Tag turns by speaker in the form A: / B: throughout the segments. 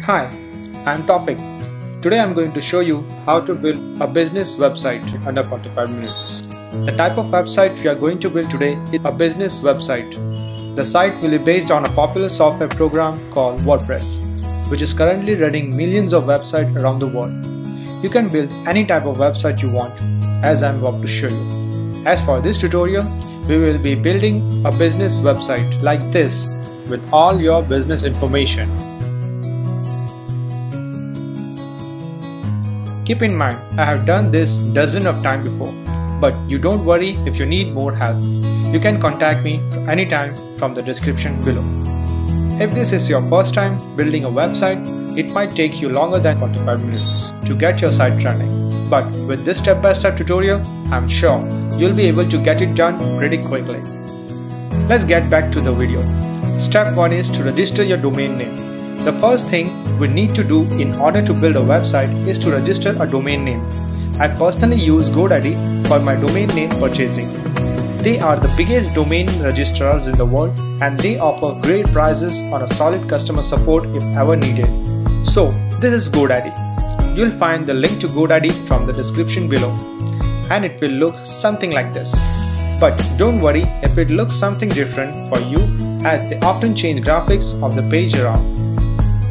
A: Hi, I'm Topic. Today I'm going to show you how to build a business website in under 45 minutes. The type of website we are going to build today is a business website. The site will be based on a popular software program called WordPress, which is currently running millions of websites around the world. You can build any type of website you want, as I'm about to show you. As for this tutorial, we will be building a business website like this with all your business information. Keep in mind, I have done this dozen of times before, but you don't worry if you need more help. You can contact me anytime from the description below. If this is your first time building a website, it might take you longer than 45 minutes to get your site running. But with this step-by-step tutorial, I'm sure you'll be able to get it done pretty quickly. Let's get back to the video. Step 1 is to register your domain name. The first thing we need to do in order to build a website is to register a domain name. I personally use GoDaddy for my domain name purchasing. They are the biggest domain registrars in the world and they offer great prices on a solid customer support if ever needed. So, this is GoDaddy. You'll find the link to GoDaddy from the description below and it will look something like this. But don't worry if it looks something different for you as they often change graphics of the page around.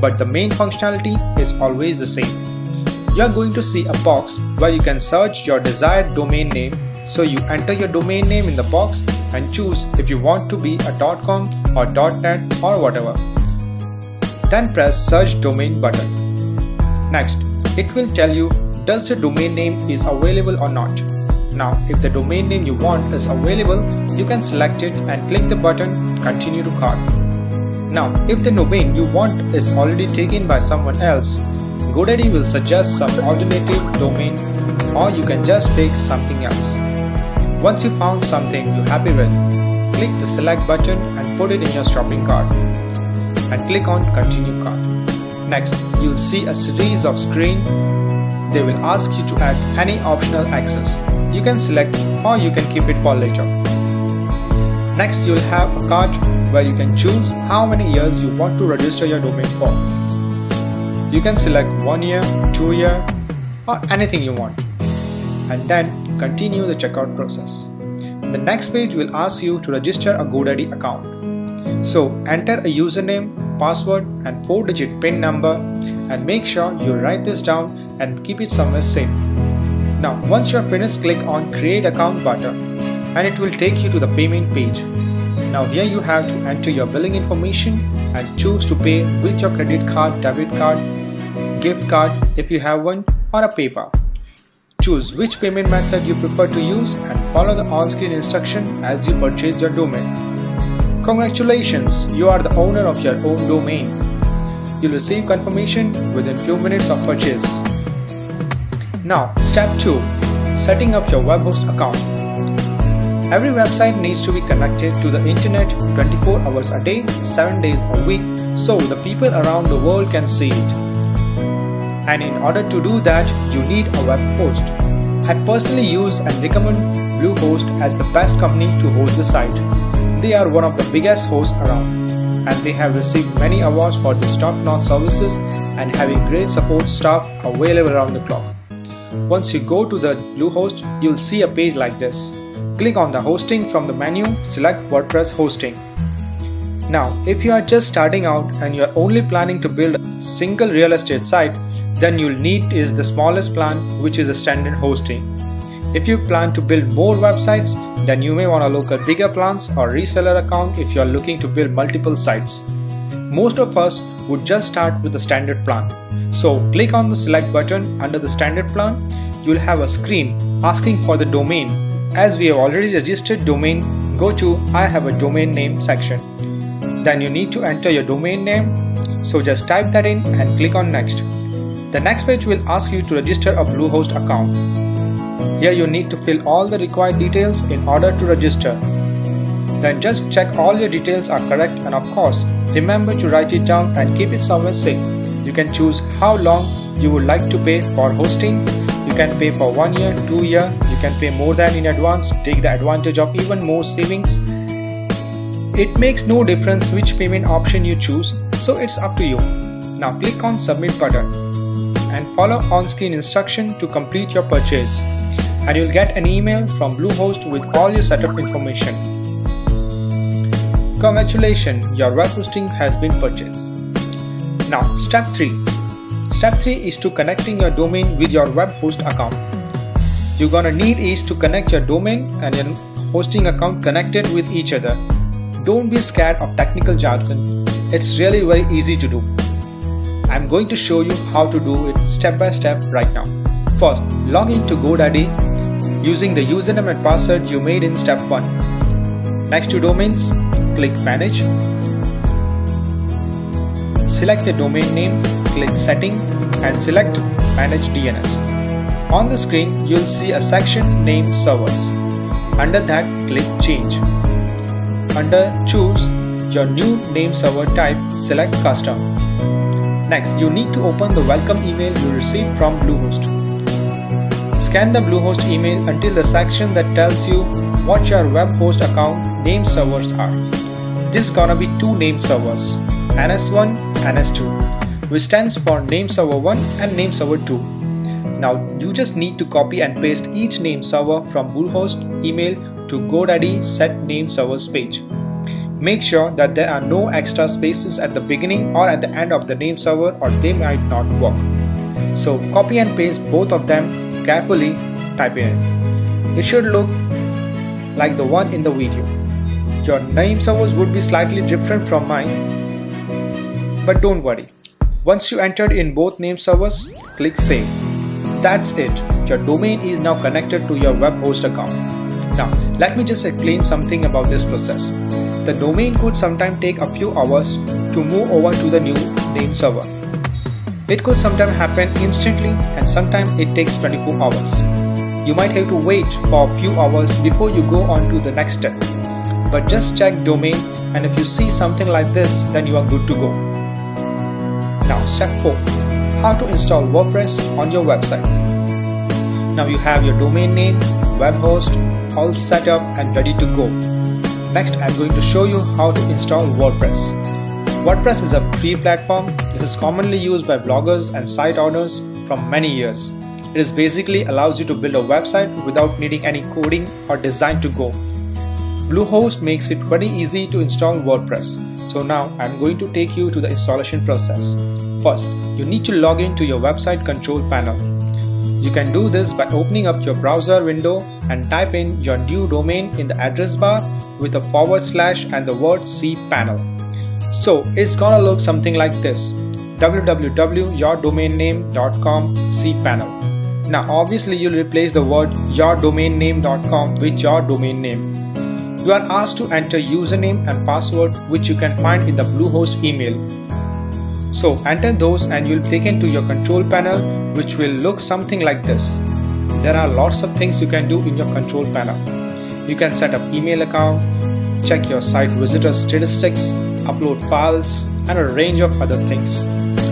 A: But the main functionality is always the same. You are going to see a box where you can search your desired domain name so you enter your domain name in the box and choose if you want to be a .com or .net or whatever. Then press search domain button. Next, it will tell you does the domain name is available or not. Now, if the domain name you want is available, you can select it and click the button continue to cart. Now, if the domain you want is already taken by someone else, GoDaddy will suggest some alternative domain or you can just pick something else. Once you found something you're happy with, click the select button and put it in your shopping cart and click on continue cart. Next, you'll see a series of screen they will ask you to add any optional access. You can select or you can keep it for later. Next you'll have a cart where you can choose how many years you want to register your domain for. You can select 1 year, 2 year or anything you want and then continue the checkout process. The next page will ask you to register a GoDaddy account. So enter a username password and 4 digit PIN number and make sure you write this down and keep it somewhere safe. Now once you're finished click on create account button and it will take you to the payment page. Now here you have to enter your billing information and choose to pay with your credit card, debit card, gift card if you have one or a PayPal. Choose which payment method you prefer to use and follow the on-screen instruction as you purchase your domain. Congratulations, you are the owner of your own domain. You'll receive confirmation within few minutes of purchase. Now, step 2. Setting up your web host account. Every website needs to be connected to the internet 24 hours a day, 7 days a week so the people around the world can see it. And in order to do that, you need a web host. I personally use and recommend Bluehost as the best company to host the site. They are one of the biggest hosts around and they have received many awards for their top-notch services and having great support staff available around the clock. Once you go to the Bluehost, you'll see a page like this. Click on the hosting from the menu, select WordPress hosting. Now, if you are just starting out and you are only planning to build a single real estate site, then you'll need is the smallest plan which is a standard hosting. If you plan to build more websites, then you may want to look at bigger plans or reseller account if you are looking to build multiple sites. Most of us would just start with the standard plan. So click on the select button under the standard plan. You'll have a screen asking for the domain. As we have already registered domain, go to I have a domain name section. Then you need to enter your domain name. So just type that in and click on next. The next page will ask you to register a Bluehost account. Here you need to fill all the required details in order to register. Then just check all your details are correct and of course, remember to write it down and keep it somewhere safe. You can choose how long you would like to pay for hosting. You can pay for 1 year, 2 year, you can pay more than in advance, to take the advantage of even more savings. It makes no difference which payment option you choose, so it's up to you. Now click on submit button and follow on-screen instruction to complete your purchase and you'll get an email from Bluehost with all your setup information. Congratulations, your web hosting has been purchased. Now step 3. Step 3 is to connecting your domain with your web host account. You're gonna need is to connect your domain and your hosting account connected with each other. Don't be scared of technical jargon. It's really very easy to do. I'm going to show you how to do it step by step right now. First, log in to GoDaddy using the username and password you made in step 1. Next to domains, click manage. Select the domain name, click setting and select manage DNS. On the screen, you'll see a section named servers. Under that, click change. Under choose your new name server type, select custom. Next, you need to open the welcome email you received from Bluehost. Scan the Bluehost email until the section that tells you what your web host account name servers are. This is gonna be two name servers, NS1 and NS2, which stands for name server 1 and name server 2. Now you just need to copy and paste each name server from Bluehost email to GoDaddy set name servers page. Make sure that there are no extra spaces at the beginning or at the end of the name server or they might not work. So copy and paste both of them carefully, type in. It should look like the one in the video. Your name servers would be slightly different from mine, but don't worry. Once you entered in both name servers, click save. That's it. Your domain is now connected to your web host account. Now, let me just explain something about this process. The domain could sometimes take a few hours to move over to the new name server. It could sometimes happen instantly and sometimes it takes 24 hours. You might have to wait for a few hours before you go on to the next step. But just check domain and if you see something like this then you are good to go. Now step 4. How to install WordPress on your website. Now you have your domain name, web host all set up and ready to go. Next, I'm going to show you how to install WordPress. WordPress is a free platform. This is commonly used by bloggers and site owners from many years. It is basically allows you to build a website without needing any coding or design to go. Bluehost makes it very easy to install WordPress. So now I'm going to take you to the installation process. First, you need to log in to your website control panel. You can do this by opening up your browser window and type in your new domain in the address bar with a forward slash and the word cpanel. So it's gonna look something like this www.yourdomainname.com cpanel. Now obviously you'll replace the word yourdomainname.com with your domain name. You are asked to enter username and password which you can find in the Bluehost email. So enter those and you'll be taken to your control panel which will look something like this. There are lots of things you can do in your control panel. You can set up email account, check your site visitor statistics, upload files and a range of other things.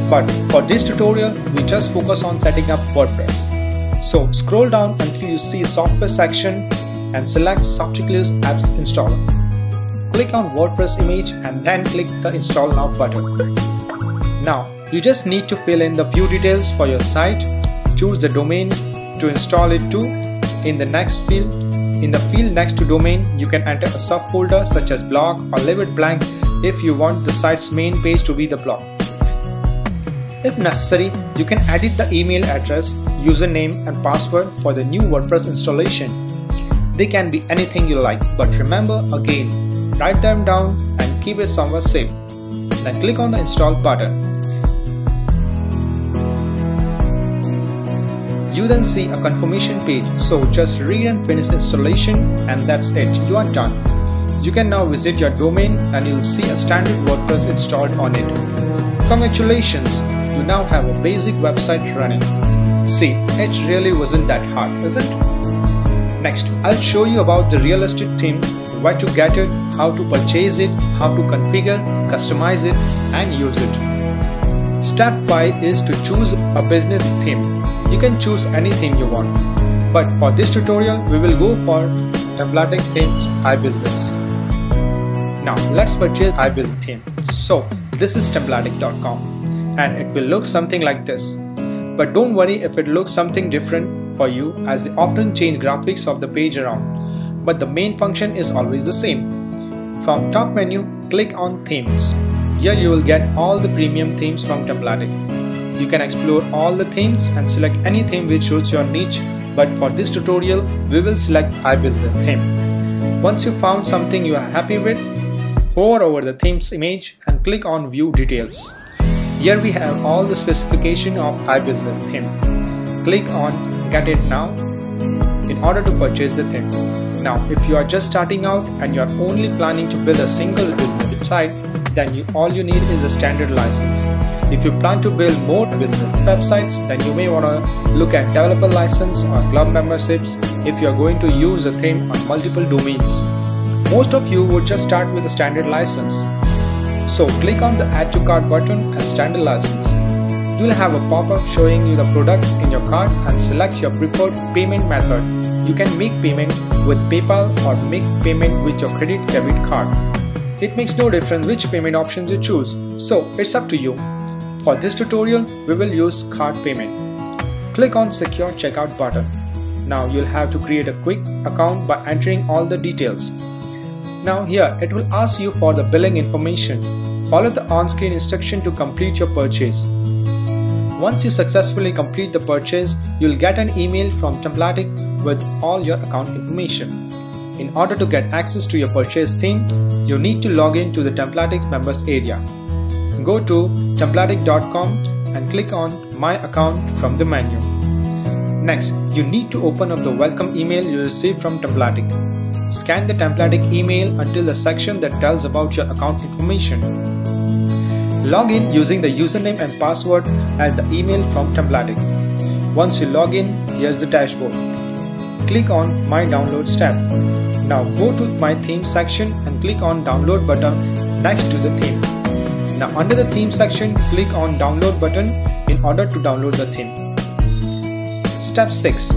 A: But for this tutorial, we just focus on setting up WordPress. So scroll down until you see software section and select Softaculous Apps Installer. Click on WordPress image and then click the install now button. Now you just need to fill in the few details for your site, choose the domain to install it to. In the next field, in the field next to domain, you can enter a subfolder such as blog or leave it blank if you want the site's main page to be the blog. If necessary, you can edit the email address, username and password for the new WordPress installation. They can be anything you like, but remember again, write them down and keep it somewhere safe. Then click on the install button. You then see a confirmation page, so just read and finish installation and that's it, you are done. You can now visit your domain and you'll see a standard WordPress installed on it. Congratulations, you now have a basic website running. See, it really wasn't that hard, is it? Next, I'll show you about the real estate theme, where to get it, how to purchase it, how to configure, customize it, and use it. Step 5 is to choose a business theme. You can choose any theme you want. But for this tutorial, we will go for Templatic Themes iBusiness. Now let's purchase iBusiness theme. So this is templatic.com. and it will look something like this. But don't worry if it looks something different for you as they often change graphics of the page around. But the main function is always the same. From top menu, click on themes. Here you will get all the premium themes from Templatic. You can explore all the themes and select any theme which suits your niche but for this tutorial we will select iBusiness theme. Once you found something you are happy with, hover over the theme's image and click on view details. Here we have all the specification of iBusiness theme. Click on get it now in order to purchase the theme. Now if you are just starting out and you are only planning to build a single business website, then you, all you need is a standard license. If you plan to build more business websites, then you may want to look at developer license or club memberships if you are going to use a theme on multiple domains. Most of you would just start with a standard license. So click on the add to cart button and standard license. You will have a pop-up showing you the product in your cart and select your preferred payment method. You can make payment with PayPal or make payment with your credit debit card. It makes no difference which payment options you choose, so it's up to you. For this tutorial, we will use card payment. Click on secure checkout button. Now you'll have to create a quick account by entering all the details. Now here it will ask you for the billing information. Follow the on-screen instruction to complete your purchase. Once you successfully complete the purchase, you'll get an email from Templatic with all your account information. In order to get access to your purchase theme, you need to log in to the Templatic members area. Go to templatic.com and click on My Account from the menu. Next, you need to open up the welcome email you received from Templatic. Scan the Templatic email until the section that tells about your account information. Log in using the username and password as the email from Templatic. Once you log in, here's the dashboard. Click on My Downloads tab. Now go to My Theme section and click on Download button next to the theme. Now under the theme section, click on Download button in order to download the theme. Step 6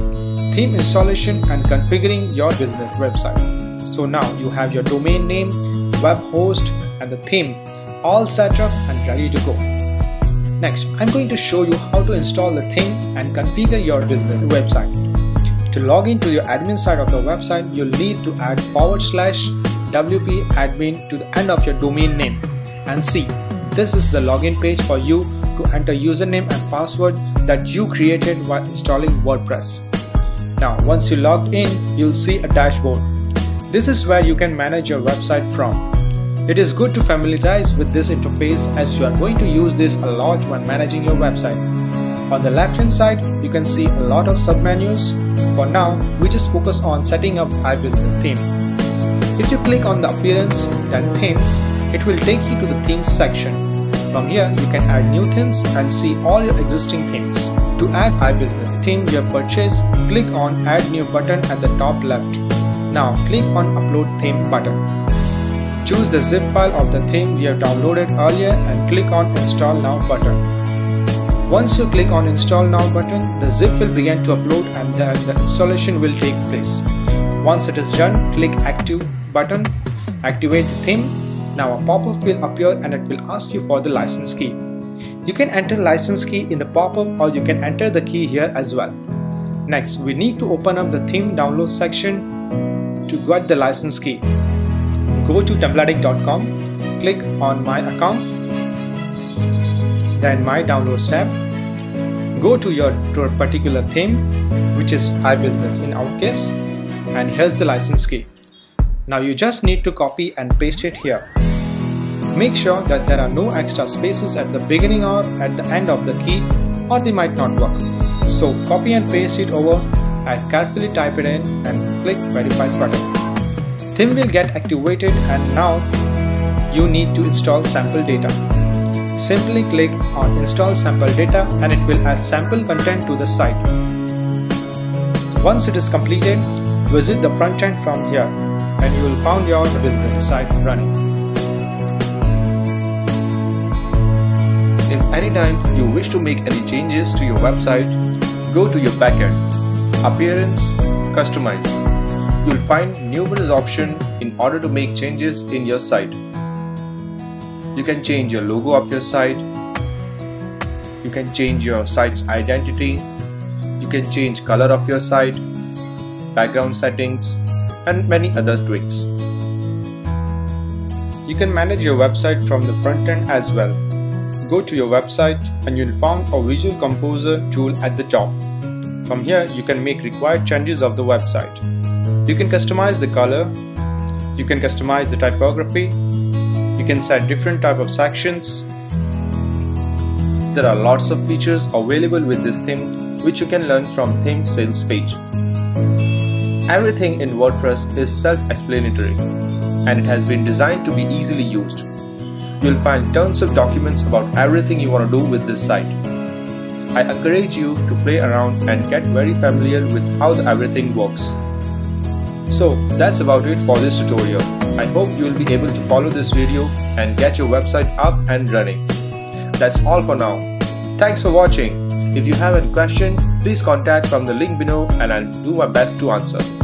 A: theme installation and configuring your business website. So now you have your domain name, web host and the theme all set up and ready to go. Next, I'm going to show you how to install the theme and configure your business website. To log into your admin side of the website, you'll need to add forward slash WP admin to the end of your domain name. And see, this is the login page for you to enter username and password that you created while installing WordPress. Now once you logged in, you'll see a dashboard. This is where you can manage your website from. It is good to familiarize with this interface as you are going to use this a lot when managing your website. On the left hand side, you can see a lot of submenus. For now, we just focus on setting up iBusiness theme. If you click on the appearance, then themes, it will take you to the themes section. From here, you can add new themes and see all your existing themes. To add iBusiness theme you have purchased, click on Add New button at the top left. Now click on Upload Theme button. Choose the zip file of the theme we have downloaded earlier and click on Install Now button. Once you click on Install Now button, the zip will begin to upload and the installation will take place. Once it is done, click Active button, activate the theme. Now a pop-up will appear and it will ask you for the license key. You can enter license key in the pop-up or you can enter the key here as well. Next, we need to open up the theme download section to get the license key. Go to templatic.com, click on my account, then my downloads tab. Go to your to a particular theme, which is iBusiness in our case, and here's the license key. Now you just need to copy and paste it here. Make sure that there are no extra spaces at the beginning or at the end of the key or they might not work. So copy and paste it over and carefully type it in and click verify button. Theme will get activated and now you need to install sample data. Simply click on install sample data and it will add sample content to the site. Once it is completed, visit the front end from here and you will find your business site running.
B: If anytime you wish to make any changes to your website, go to your backend, Appearance, Customize. You'll find numerous options in order to make changes in your site. You can change your logo of your site, You can change your site's identity. You can change color of your site, background settings, and many other tweaks. You can manage your website from the front end as well. Go to your website and you'll find a Visual Composer tool at the top. From here, you can make required changes of the website. You can customize the color, you can customize the typography, you can set different type of sections. There are lots of features available with this theme which you can learn from theme sales page. Everything in WordPress is self-explanatory and it has been designed to be easily used. You'll find tons of documents about everything you want to do with this site. I encourage you to play around and get very familiar with how everything works. So that's about it for this tutorial. I hope you will be able to follow this video and get your website up and running. That's all for now. Thanks for watching. If you have any question, please contact from the link below and I'll do my best to answer.